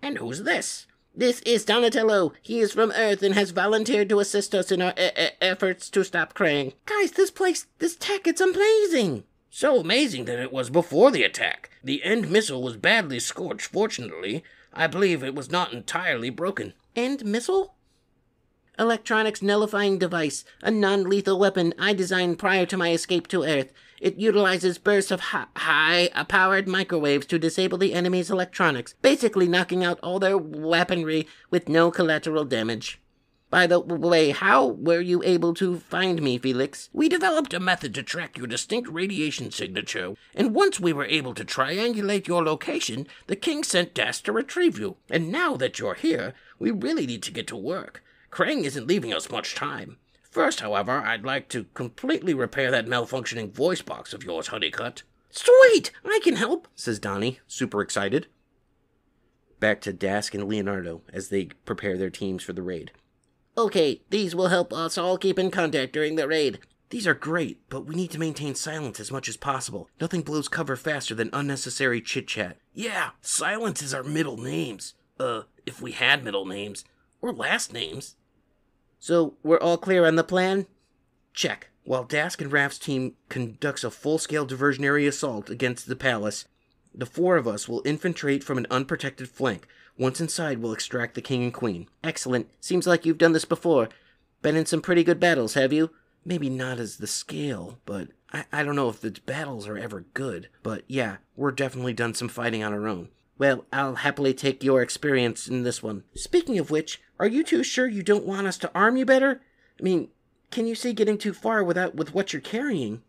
And who's this? This is Donatello. He is from Earth and has volunteered to assist us in our e- e- efforts to stop Krang. Guys, this place, this tech, it's amazing. So amazing that it was before the attack. The end missile was badly scorched, fortunately. I believe it was not entirely broken. End missile? Electronics nullifying device, a non lethal weapon I designed prior to my escape to Earth. It utilizes bursts of hi- high powered microwaves to disable the enemy's electronics, basically knocking out all their weaponry with no collateral damage. By the way, how were you able to find me, Felix? We developed a method to track your distinct radiation signature, and once we were able to triangulate your location, the king sent Dask to retrieve you. And now that you're here, we really need to get to work. Krang isn't leaving us much time. First, however, I'd like to completely repair that malfunctioning voice box of yours, Honeycutt. Sweet! I can help, says Donnie, super excited. Back to Dask and Leonardo as they prepare their teams for the raid. Okay, these will help us all keep in contact during the raid. These are great, but we need to maintain silence as much as possible. Nothing blows cover faster than unnecessary chit chat. Yeah, silence is our middle names. Uh, if we had middle names. Or last names. So, we're all clear on the plan? Check. While Dask and Raph's team conducts a full scale diversionary assault against the palace, the four of us will infiltrate from an unprotected flank. Once inside, we'll extract the king and queen. Excellent. Seems like you've done this before. Been in some pretty good battles, have you? Maybe not as the scale, but I, I don't know if the battles are ever good. But yeah, we're definitely done some fighting on our own. Well, I'll happily take your experience in this one. Speaking of which, are you too sure you don't want us to arm you better? I mean, can you see getting too far without with what you're carrying?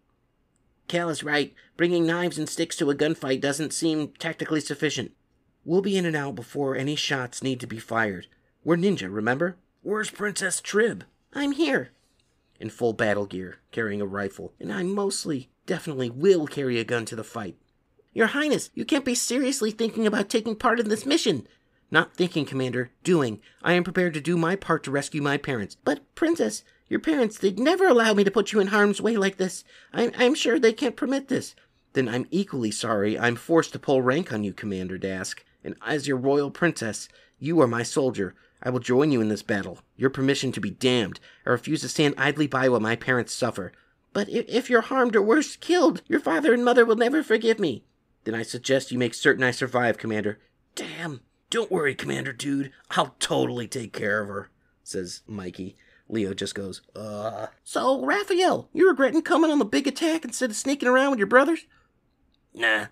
Cal is right. Bringing knives and sticks to a gunfight doesn't seem tactically sufficient. We'll be in and out before any shots need to be fired. We're ninja, remember? Where's Princess Trib? I'm here. In full battle gear, carrying a rifle, and I mostly, definitely will carry a gun to the fight. Your Highness, you can't be seriously thinking about taking part in this mission. Not thinking, Commander, doing. I am prepared to do my part to rescue my parents. But, Princess, your parents, they'd never allow me to put you in harm's way like this. I'm, I'm sure they can't permit this. Then I'm equally sorry I'm forced to pull rank on you, Commander Dask. And as your royal princess, you are my soldier. I will join you in this battle. Your permission to be damned. I refuse to stand idly by while my parents suffer. But if, if you're harmed or worse, killed, your father and mother will never forgive me. Then I suggest you make certain I survive, Commander. Damn. Don't worry, Commander Dude. I'll totally take care of her, says Mikey. Leo just goes, uh. So, Raphael, you regretting coming on the big attack instead of sneaking around with your brothers? Nah.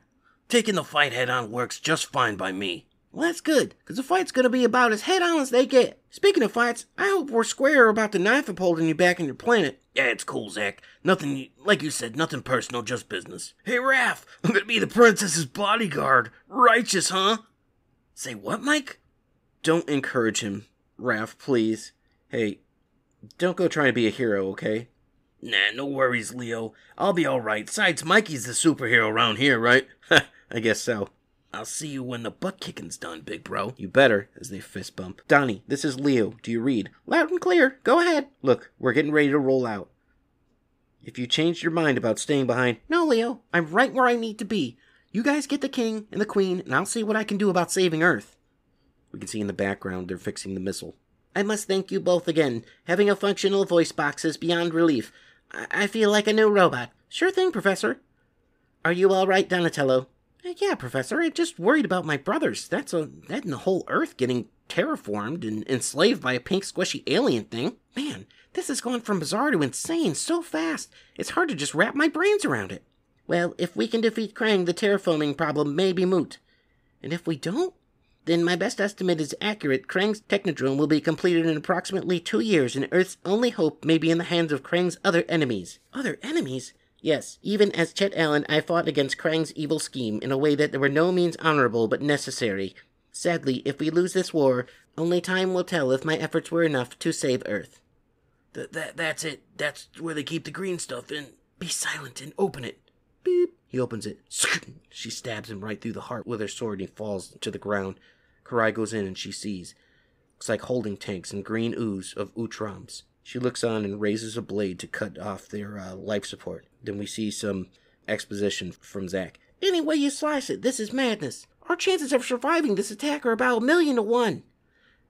Taking the fight head on works just fine by me. Well, that's good, because the fight's going to be about as head on as they get. Speaking of fights, I hope we're square about the knife I'm holding you back on your planet. Yeah, it's cool, Zach. Nothing, like you said, nothing personal, just business. Hey, Raph, I'm gonna be the princess's bodyguard. Righteous, huh? Say what, Mike? Don't encourage him, Raph, please. Hey, don't go trying to be a hero, okay? Nah, no worries, Leo. I'll be alright. Besides, Mikey's the superhero around here, right? I guess so. I'll see you when the butt kicking's done, big bro. You better, as they fist bump. Donnie, this is Leo. Do you read? Loud and clear. Go ahead. Look, we're getting ready to roll out. If you changed your mind about staying behind. No, Leo. I'm right where I need to be. You guys get the king and the queen, and I'll see what I can do about saving Earth. We can see in the background they're fixing the missile. I must thank you both again. Having a functional voice box is beyond relief. I, I feel like a new robot. Sure thing, Professor. Are you all right, Donatello? Uh, yeah, Professor. I'm just worried about my brothers. That's a that and the whole Earth getting terraformed and enslaved by a pink squishy alien thing. Man, this has gone from bizarre to insane so fast. It's hard to just wrap my brains around it. Well, if we can defeat Krang, the terraforming problem may be moot. And if we don't, then my best estimate is accurate. Krang's Technodrome will be completed in approximately two years, and Earth's only hope may be in the hands of Krang's other enemies. Other enemies? Yes, even as Chet Allen, I fought against Krang's evil scheme in a way that there were no means honorable but necessary. Sadly, if we lose this war, only time will tell if my efforts were enough to save Earth. Th- that, that's it. That's where they keep the green stuff and Be silent and open it. Beep. He opens it. She stabs him right through the heart with her sword and he falls to the ground. Karai goes in and she sees. Looks like holding tanks and green ooze of Utroms. She looks on and raises a blade to cut off their uh, life support. Then we see some exposition from Zack. Any way you slice it, this is madness. Our chances of surviving this attack are about a million to one.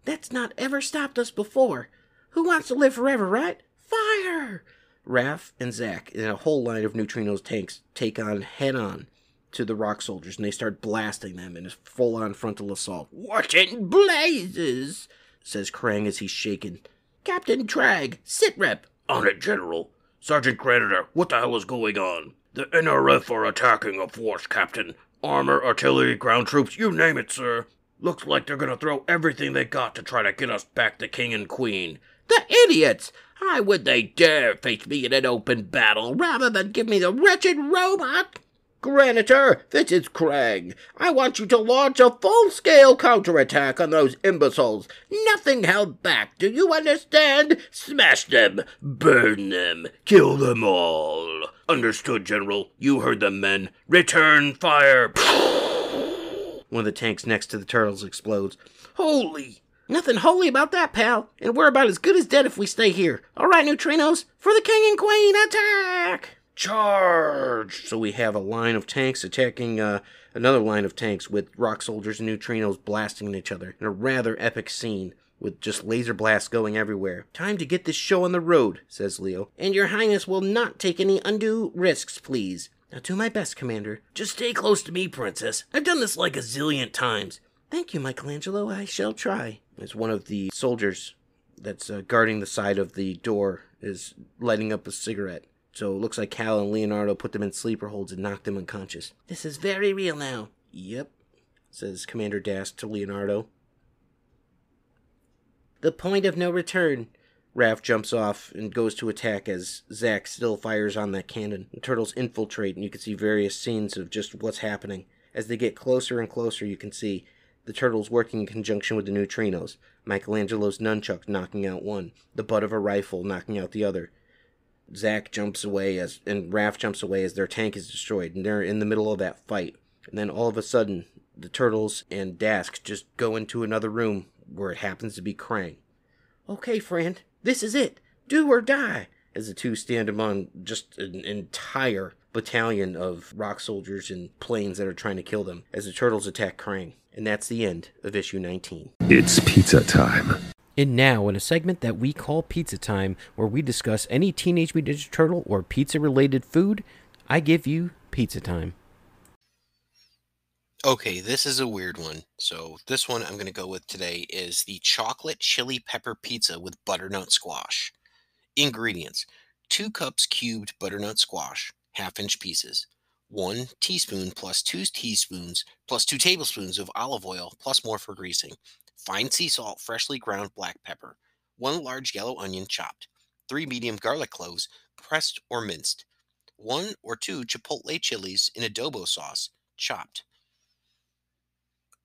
That's not ever stopped us before. Who wants to live forever, right? Fire! Raph and Zack and a whole line of Neutrinos tanks take on head on to the rock soldiers and they start blasting them in a full on frontal assault. What in blazes? says Krang as he's shaken. Captain Trag, sit rep. On it, General. Sergeant Granitor, what the hell is going on? The NRF are attacking a force, Captain. Armor, artillery, ground troops, you name it, sir. Looks like they're gonna throw everything they got to try to get us back to King and Queen. The idiots! How would they dare face me in an open battle rather than give me the wretched robot? Granitor, this is Krang. I want you to launch a full-scale counterattack on those imbeciles. Nothing held back, do you understand? Smash them, burn them, kill them all. Understood, General. You heard them, men. Return fire! One of the tanks next to the turtles explodes. Holy! Nothing holy about that, pal. And we're about as good as dead if we stay here. All right, neutrinos, for the king and queen, attack! Charge! So we have a line of tanks attacking uh, another line of tanks with rock soldiers and neutrinos blasting each other in a rather epic scene with just laser blasts going everywhere. Time to get this show on the road, says Leo. And your highness will not take any undue risks, please. I'll do my best, Commander. Just stay close to me, Princess. I've done this like a zillion times. Thank you, Michelangelo. I shall try. As one of the soldiers that's uh, guarding the side of the door is lighting up a cigarette. So it looks like Cal and Leonardo put them in sleeper holds and knocked them unconscious. This is very real now. Yep, says Commander Dask to Leonardo. The point of no return. Raph jumps off and goes to attack as Zack still fires on that cannon. The turtles infiltrate, and you can see various scenes of just what's happening. As they get closer and closer, you can see the turtles working in conjunction with the neutrinos. Michelangelo's nunchuck knocking out one, the butt of a rifle knocking out the other. Zack jumps away as and Raph jumps away as their tank is destroyed, and they're in the middle of that fight. And then all of a sudden, the turtles and Dask just go into another room where it happens to be Krang. Okay, friend, this is it. Do or die. As the two stand among just an entire battalion of rock soldiers and planes that are trying to kill them as the turtles attack Krang. And that's the end of issue 19. It's pizza time. And now, in a segment that we call Pizza Time, where we discuss any Teenage Mutant Ninja Turtle or pizza related food, I give you Pizza Time. Okay, this is a weird one. So, this one I'm going to go with today is the chocolate chili pepper pizza with butternut squash. Ingredients 2 cups cubed butternut squash, half inch pieces. 1 teaspoon plus 2 teaspoons plus 2 tablespoons of olive oil plus more for greasing fine sea salt, freshly ground black pepper, one large yellow onion chopped, three medium garlic cloves, pressed or minced, one or two chipotle chilies in adobo sauce, chopped,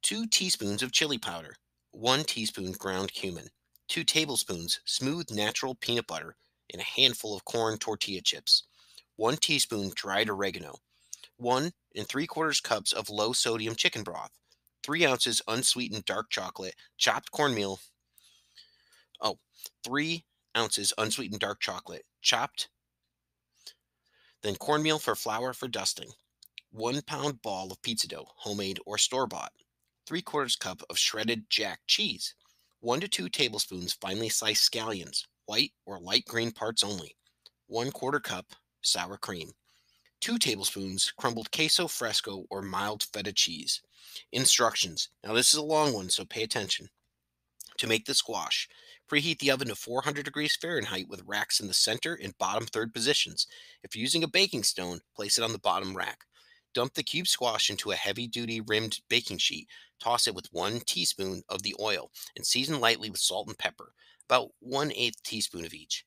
two teaspoons of chili powder, one teaspoon ground cumin, two tablespoons smooth natural peanut butter, and a handful of corn tortilla chips, one teaspoon dried oregano, one and three quarters cups of low sodium chicken broth, three ounces unsweetened dark chocolate, chopped cornmeal. Oh, three ounces unsweetened dark chocolate, chopped. Then cornmeal for flour for dusting. One pound ball of pizza dough, homemade or store bought. Three quarters cup of shredded jack cheese. One to two tablespoons finely sliced scallions, white or light green parts only. One quarter cup sour cream. 2 tablespoons crumbled queso fresco or mild feta cheese. Instructions. Now, this is a long one, so pay attention. To make the squash, preheat the oven to 400 degrees Fahrenheit with racks in the center and bottom third positions. If you're using a baking stone, place it on the bottom rack. Dump the cube squash into a heavy duty rimmed baking sheet. Toss it with one teaspoon of the oil and season lightly with salt and pepper, about one eighth teaspoon of each.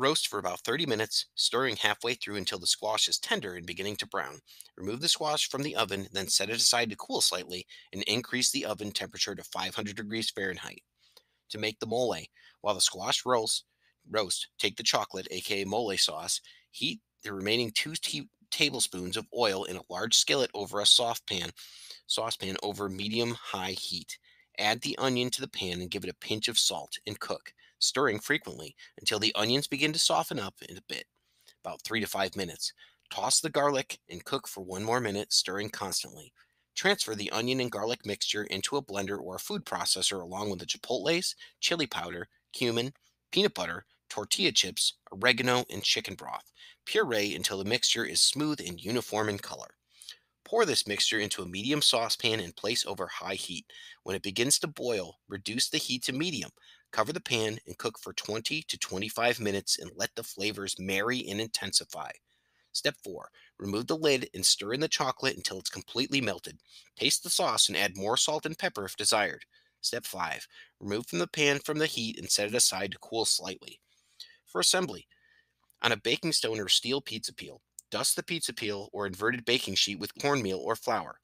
Roast for about 30 minutes, stirring halfway through until the squash is tender and beginning to brown. Remove the squash from the oven, then set it aside to cool slightly and increase the oven temperature to 500 degrees Fahrenheit. To make the mole, while the squash rolls, roast, take the chocolate, aka mole sauce, heat the remaining two t- tablespoons of oil in a large skillet over a soft pan, saucepan over medium high heat. Add the onion to the pan and give it a pinch of salt and cook stirring frequently until the onions begin to soften up in a bit, about three to five minutes. Toss the garlic and cook for one more minute, stirring constantly. Transfer the onion and garlic mixture into a blender or a food processor along with the chipotles, chili powder, cumin, peanut butter, tortilla chips, oregano, and chicken broth. Puree until the mixture is smooth and uniform in color. Pour this mixture into a medium saucepan and place over high heat. When it begins to boil, reduce the heat to medium. Cover the pan and cook for 20 to 25 minutes and let the flavors marry and intensify. Step 4. Remove the lid and stir in the chocolate until it's completely melted. Taste the sauce and add more salt and pepper if desired. Step 5. Remove from the pan from the heat and set it aside to cool slightly. For assembly, on a baking stone or steel pizza peel, dust the pizza peel or inverted baking sheet with cornmeal or flour.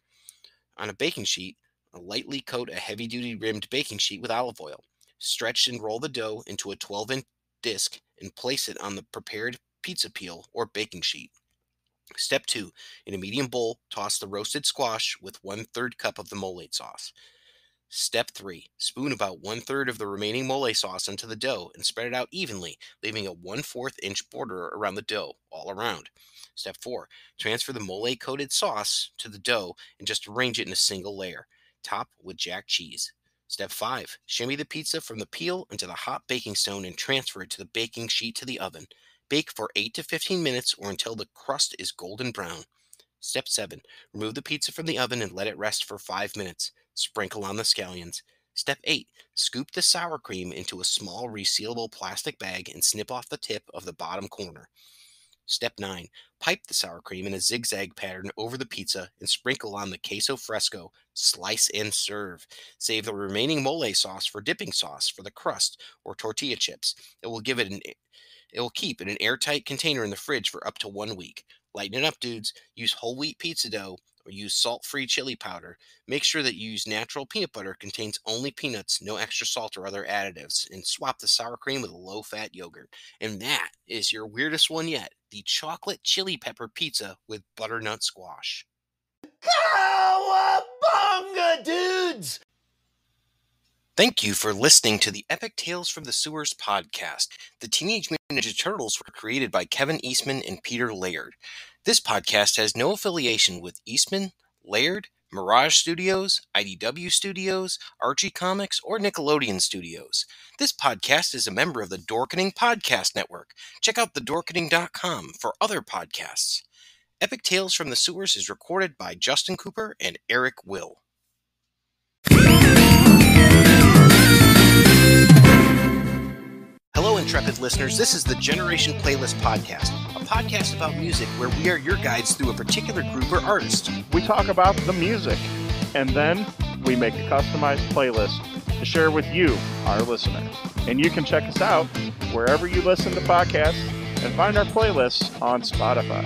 On a baking sheet, lightly coat a heavy duty rimmed baking sheet with olive oil. Stretch and roll the dough into a 12 inch disc and place it on the prepared pizza peel or baking sheet. Step 2. In a medium bowl, toss the roasted squash with one third cup of the mole sauce. Step 3. Spoon about one third of the remaining mole sauce into the dough and spread it out evenly, leaving a 1 4 inch border around the dough all around. Step 4. Transfer the mole coated sauce to the dough and just arrange it in a single layer. Top with jack cheese. Step 5. Shimmy the pizza from the peel into the hot baking stone and transfer it to the baking sheet to the oven. Bake for 8 to 15 minutes or until the crust is golden brown. Step 7. Remove the pizza from the oven and let it rest for 5 minutes. Sprinkle on the scallions. Step 8. Scoop the sour cream into a small resealable plastic bag and snip off the tip of the bottom corner. Step 9. Pipe the sour cream in a zigzag pattern over the pizza and sprinkle on the queso fresco. Slice and serve. Save the remaining mole sauce for dipping sauce for the crust or tortilla chips. It will give it an it will keep in an airtight container in the fridge for up to 1 week. Lighten it up, dudes. Use whole wheat pizza dough or use salt-free chili powder. Make sure that you use natural peanut butter contains only peanuts, no extra salt or other additives, and swap the sour cream with a low-fat yogurt. And that is your weirdest one yet, the chocolate chili pepper pizza with butternut squash. Cowabunga, dudes! Thank you for listening to the Epic Tales from the Sewers podcast. The Teenage Mutant Ninja Turtles were created by Kevin Eastman and Peter Laird. This podcast has no affiliation with Eastman, Laird, Mirage Studios, IDW Studios, Archie Comics, or Nickelodeon Studios. This podcast is a member of the Dorkening Podcast Network. Check out thedorkening.com for other podcasts. Epic Tales from the Sewers is recorded by Justin Cooper and Eric Will. Hello, intrepid listeners. This is the Generation Playlist Podcast, a podcast about music where we are your guides through a particular group or artist. We talk about the music, and then we make a customized playlist to share with you, our listeners. And you can check us out wherever you listen to podcasts and find our playlists on Spotify.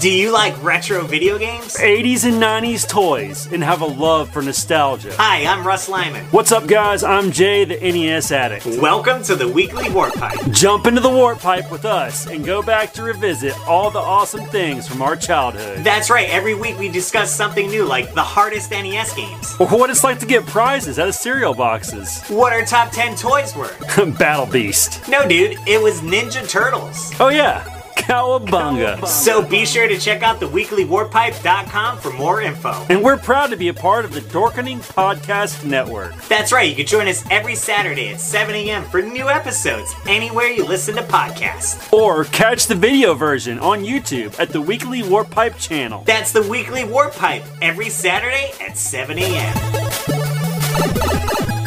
Do you like retro video games? 80s and 90s toys and have a love for nostalgia. Hi, I'm Russ Lyman. What's up, guys? I'm Jay, the NES addict. Welcome to the weekly Warp Pipe. Jump into the warp pipe with us and go back to revisit all the awesome things from our childhood. That's right, every week we discuss something new like the hardest NES games, Or what it's like to get prizes out of cereal boxes. what our top 10 toys were. Battle Beast. No, dude, it was Ninja Turtles. Oh, yeah. Cowabunga. So be sure to check out theweeklywarpipe.com for more info. And we're proud to be a part of the Dorkening Podcast Network. That's right, you can join us every Saturday at 7 a.m. for new episodes anywhere you listen to podcasts. Or catch the video version on YouTube at the Weekly Warp Pipe channel. That's the weekly Warp Pipe every Saturday at 7 a.m.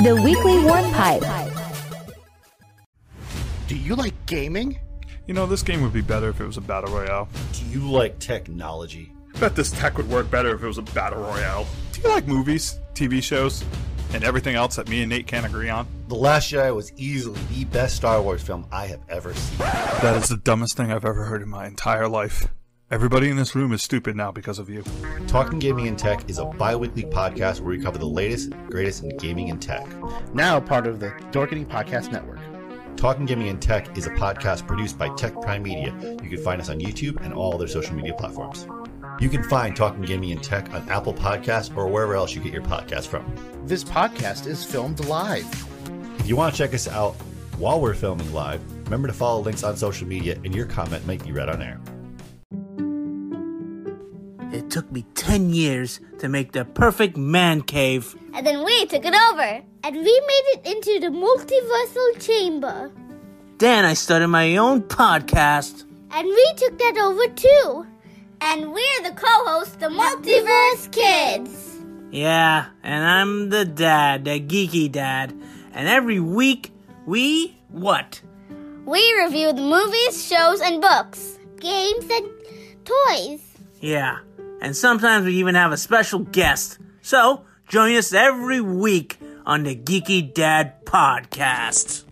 The Weekly Warp Pipe. Do you like gaming? You know, this game would be better if it was a battle royale. Do you like technology? I Bet this tech would work better if it was a battle royale. Do you like movies, TV shows, and everything else that me and Nate can't agree on? The Last Jedi was easily the best Star Wars film I have ever seen. That is the dumbest thing I've ever heard in my entire life. Everybody in this room is stupid now because of you. Talking Gaming and Tech is a bi weekly podcast where we cover the latest, greatest in gaming and tech. Now part of the Dorkening Podcast Network. Talking Gaming and Tech is a podcast produced by Tech Prime Media. You can find us on YouTube and all other social media platforms. You can find Talking Gaming and Tech on Apple Podcasts or wherever else you get your podcast from. This podcast is filmed live. If you want to check us out while we're filming live, remember to follow links on social media and your comment might be read on air. It took me 10 years to make the perfect man cave. And then we took it over. And we made it into the multiversal chamber. Then I started my own podcast. And we took that over too. And we're the co hosts, the Multiverse Kids. Yeah, and I'm the dad, the geeky dad. And every week, we what? We review the movies, shows, and books, games, and toys. Yeah, and sometimes we even have a special guest. So, join us every week on the Geeky Dad Podcast.